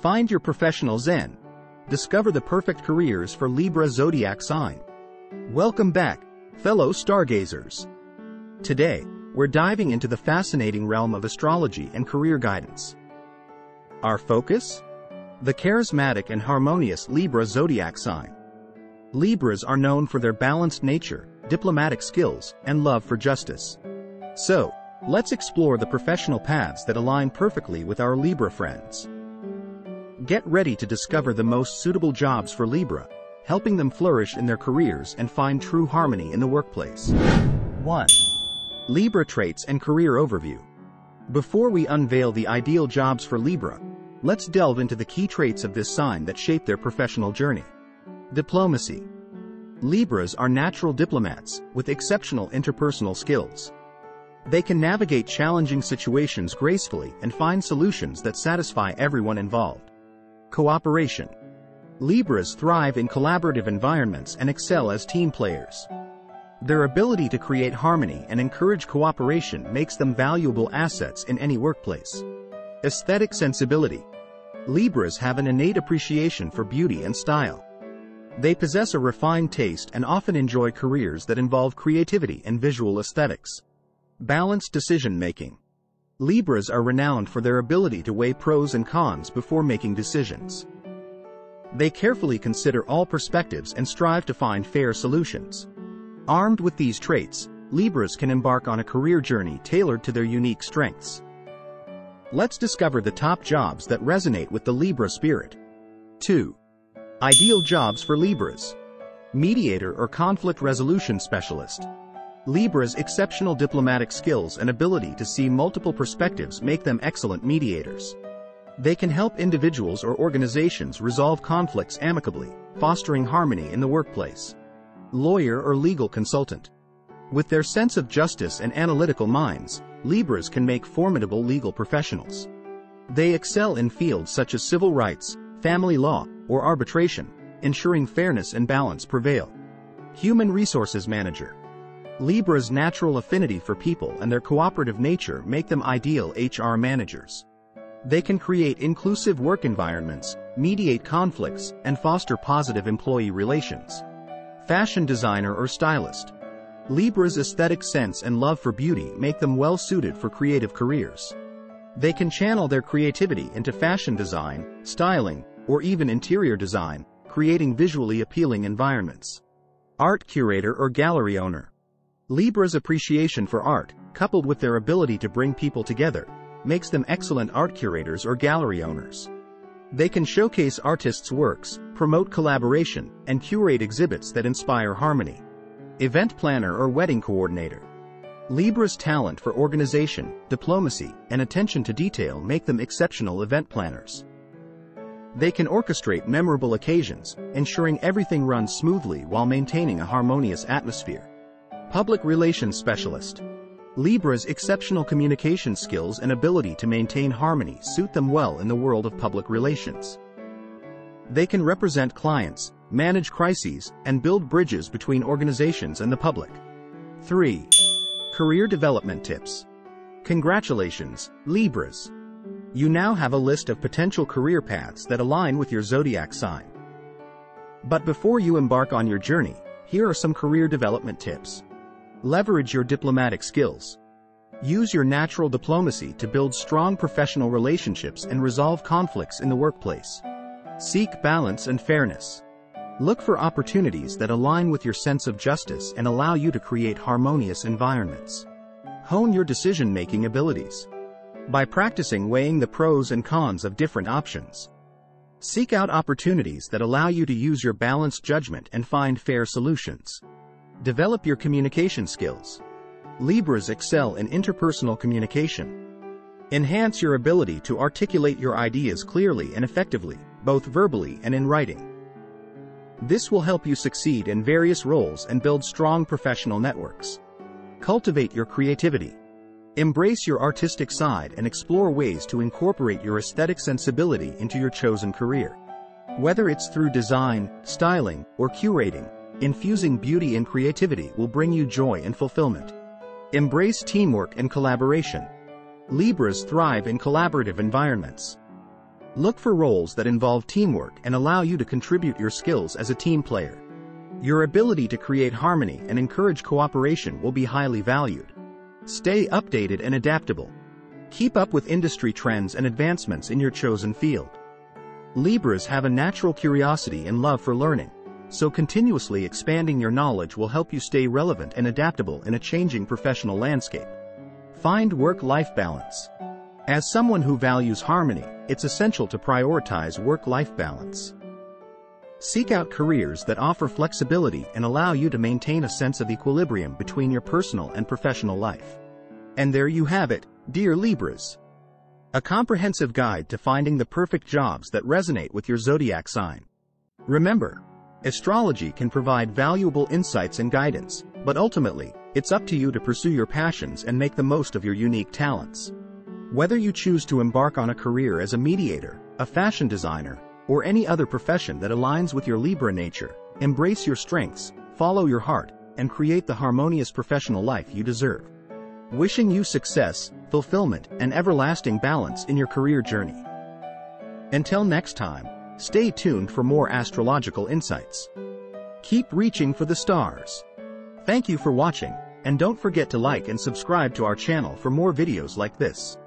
Find your professional zen. Discover the perfect careers for Libra zodiac sign. Welcome back, fellow stargazers. Today, we're diving into the fascinating realm of astrology and career guidance. Our focus? The charismatic and harmonious Libra zodiac sign. Libras are known for their balanced nature, diplomatic skills, and love for justice. So, let's explore the professional paths that align perfectly with our Libra friends. Get ready to discover the most suitable jobs for Libra, helping them flourish in their careers and find true harmony in the workplace. 1. Libra traits and career overview. Before we unveil the ideal jobs for Libra, let's delve into the key traits of this sign that shape their professional journey. Diplomacy. Libras are natural diplomats with exceptional interpersonal skills. They can navigate challenging situations gracefully and find solutions that satisfy everyone involved. Cooperation. Libras thrive in collaborative environments and excel as team players. Their ability to create harmony and encourage cooperation makes them valuable assets in any workplace. Aesthetic sensibility. Libras have an innate appreciation for beauty and style. They possess a refined taste and often enjoy careers that involve creativity and visual aesthetics. Balanced decision making. Libras are renowned for their ability to weigh pros and cons before making decisions. They carefully consider all perspectives and strive to find fair solutions. Armed with these traits, Libras can embark on a career journey tailored to their unique strengths. Let's discover the top jobs that resonate with the Libra spirit. 2. Ideal jobs for Libras. Mediator or conflict resolution specialist. Libra's exceptional diplomatic skills and ability to see multiple perspectives make them excellent mediators. They can help individuals or organizations resolve conflicts amicably, fostering harmony in the workplace. Lawyer or legal consultant. With their sense of justice and analytical minds, Libras can make formidable legal professionals. They excel in fields such as civil rights, family law, or arbitration, ensuring fairness and balance prevail. Human Resources Manager Libra's natural affinity for people and their cooperative nature make them ideal HR managers. They can create inclusive work environments, mediate conflicts, and foster positive employee relations. Fashion designer or stylist. Libra's aesthetic sense and love for beauty make them well suited for creative careers. They can channel their creativity into fashion design, styling, or even interior design, creating visually appealing environments. Art curator or gallery owner. Libra's appreciation for art, coupled with their ability to bring people together, makes them excellent art curators or gallery owners. They can showcase artists' works, promote collaboration, and curate exhibits that inspire harmony. Event planner or wedding coordinator. Libra's talent for organization, diplomacy, and attention to detail make them exceptional event planners. They can orchestrate memorable occasions, ensuring everything runs smoothly while maintaining a harmonious atmosphere. Public Relations Specialist Libra's exceptional communication skills and ability to maintain harmony suit them well in the world of public relations. They can represent clients, manage crises, and build bridges between organizations and the public. 3. Career Development Tips Congratulations, Libras! You now have a list of potential career paths that align with your zodiac sign. But before you embark on your journey, here are some career development tips. Leverage your diplomatic skills. Use your natural diplomacy to build strong professional relationships and resolve conflicts in the workplace. Seek balance and fairness. Look for opportunities that align with your sense of justice and allow you to create harmonious environments. Hone your decision-making abilities by practicing weighing the pros and cons of different options. Seek out opportunities that allow you to use your balanced judgment and find fair solutions. Develop your communication skills. Libras excel in interpersonal communication. Enhance your ability to articulate your ideas clearly and effectively, both verbally and in writing. This will help you succeed in various roles and build strong professional networks. Cultivate your creativity. Embrace your artistic side and explore ways to incorporate your aesthetic sensibility into your chosen career. Whether it's through design, styling, or curating, infusing beauty and creativity will bring you joy and fulfillment. Embrace teamwork and collaboration. Libras thrive in collaborative environments. Look for roles that involve teamwork and allow you to contribute your skills as a team player. Your ability to create harmony and encourage cooperation will be highly valued. Stay updated and adaptable. Keep up with industry trends and advancements in your chosen field. Libras have a natural curiosity and love for learning, so continuously expanding your knowledge will help you stay relevant and adaptable in a changing professional landscape. Find work-life balance. As someone who values harmony, it's essential to prioritize work-life balance. Seek out careers that offer flexibility and allow you to maintain a sense of equilibrium between your personal and professional life. And there you have it, dear Libras. A comprehensive guide to finding the perfect jobs that resonate with your zodiac sign. Remember, astrology can provide valuable insights and guidance, but ultimately, it's up to you to pursue your passions and make the most of your unique talents. Whether you choose to embark on a career as a mediator, a fashion designer, or any other profession that aligns with your Libra nature, embrace your strengths, follow your heart, and create the harmonious professional life you deserve. Wishing you success, fulfillment, and everlasting balance in your career journey. Until next time, stay tuned for more astrological insights. Keep reaching for the stars. Thank you for watching, and don't forget to like and subscribe to our channel for more videos like this.